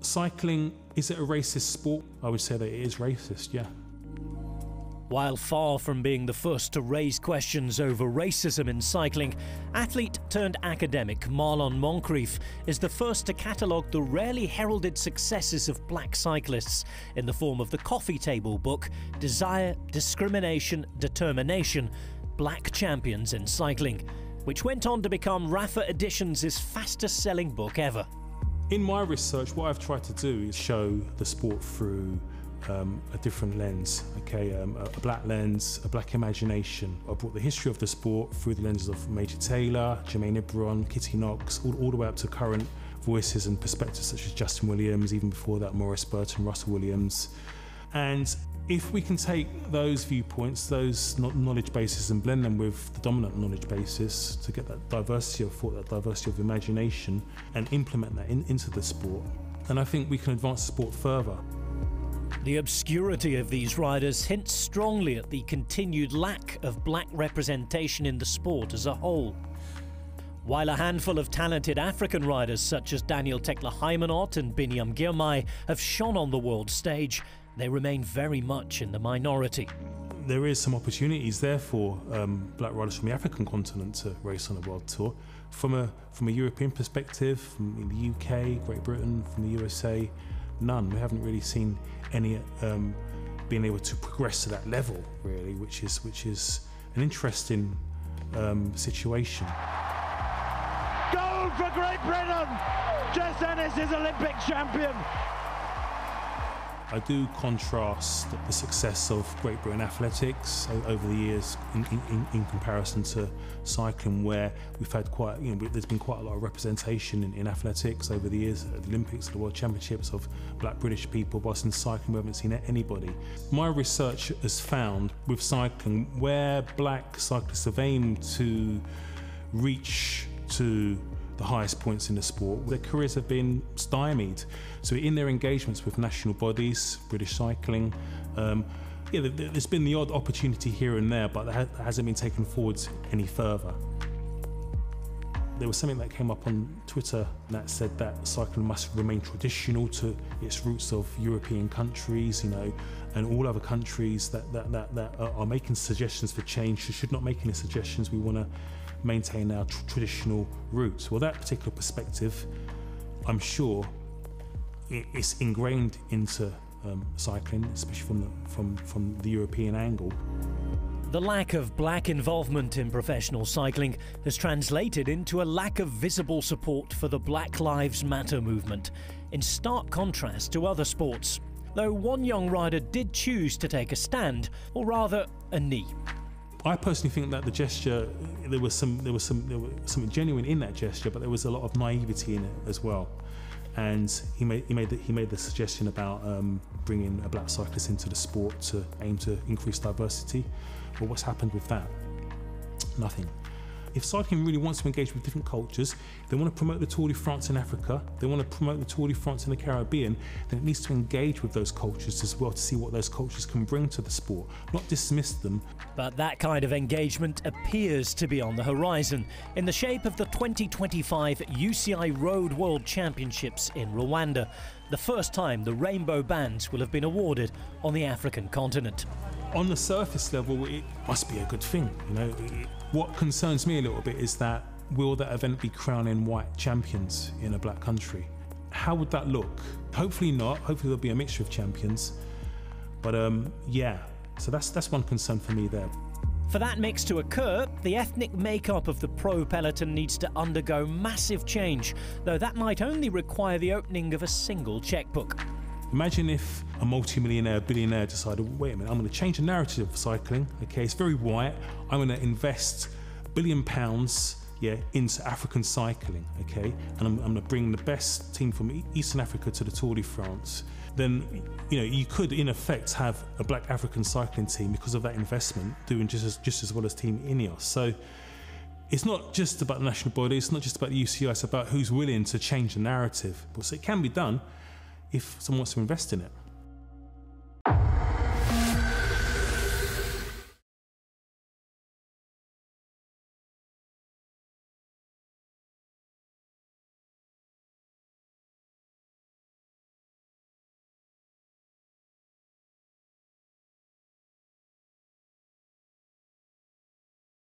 cycling, is it a racist sport? I would say that it is racist, yeah. While far from being the first to raise questions over racism in cycling, athlete turned academic Marlon Moncrieffe is the first to catalogue the rarely heralded successes of black cyclists in the form of the coffee table book Desire, Discrimination, Determination Black Champions in Cycling, which went on to become Rapha Editions' fastest selling book ever. In my research, what I've tried to do is show the sport through um, a different lens, okay, um, a, a, black lens, a black imagination. I brought the history of the sport through the lenses of Major Taylor, Jermaine Iberon, Kittie Knox, all, all the way up to current voices and perspectives such as Justin Williams, even before that, Maurice Burton, Russell Williams. And if we can take those viewpoints, those knowledge bases, and blend them with the dominant knowledge basis to get that diversity of thought, that diversity of imagination, and implement that in, into the sport, then I think we can advance the sport further. The obscurity of these riders hints strongly at the continued lack of black representation in the sport as a whole. While a handful of talented African riders such as Daniel Teklehaimanot and Biniam Girmay have shone on the world stage, they remain very much in the minority. There is some opportunities there for um, black riders from the African continent to race on the world tour. From a from a European perspective, from the UK, Great Britain, from the USA, none. We haven't really seen any um, being able to progress to that level, really, which is which is an interesting um, situation. Gold for Great Britain! Jess Ennis is Olympic champion. I do contrast the success of Great Britain athletics over the years in, in, in, comparison to cycling, where we've had quite, you know, there's been quite a lot of representation in, in athletics over the years, at the Olympics, the World Championships of black British people, whilst in cycling we haven't seen anybody. My research has found with cycling where black cyclists have aimed to reach to the highest points in the sport, their careers have been stymied. So, in their engagements with national bodies, British Cycling, um, yeah, there's been the odd opportunity here and there, but that hasn't been taken forward any further. There was something that came up on Twitter that said that cycling must remain traditional to its roots of European countries, you know, and all other countries that, that, that, that are making suggestions for change should not make any suggestions. We want to maintain our tr- traditional roots. Well, that particular perspective, I'm sure, it's ingrained into um, cycling, especially from the, from, from the European angle. The lack of black involvement in professional cycling has translated into a lack of visible support for the Black Lives Matter movement, in stark contrast to other sports. Though one young rider did choose to take a stand, or rather, a knee. I personally think that the gesture there was some there was some there was something genuine in that gesture, but there was a lot of naivety in it as well. And he made he made the, he made the suggestion about um, bringing a black cyclist into the sport to aim to increase diversity. But what's happened with that? Nothing. If cycling really wants to engage with different cultures, they want to promote the Tour de France in Africa, they want to promote the Tour de France in the Caribbean, then it needs to engage with those cultures as well to see what those cultures can bring to the sport, not dismiss them. But that kind of engagement appears to be on the horizon in the shape of the 2025 UCI Road World Championships in Rwanda, the first time the rainbow bands will have been awarded on the African continent. On the surface level, it must be a good thing, you know. What concerns me a little bit is that will that event be crowning white champions in a black country? How would that look? Hopefully not. Hopefully there'll be a mixture of champions. But um, yeah, so that's that's one concern for me there. For that mix to occur, the ethnic makeup of the pro peloton needs to undergo massive change, though that might only require the opening of a single checkbook. Imagine if a multi-millionaire, billionaire decided, wait a minute, I'm going to change the narrative of cycling. Okay, it's very white. I'm going to invest billion pounds, yeah, into African cycling. Okay, and I'm, I'm going to bring the best team from Eastern Africa to the Tour de France. Then, you know, you could in effect have a black African cycling team because of that investment doing just as just as well as Team Ineos. So it's not just about the national body, it's not just about the UCI, it's about who's willing to change the narrative. But so it can be done if someone wants to invest in it.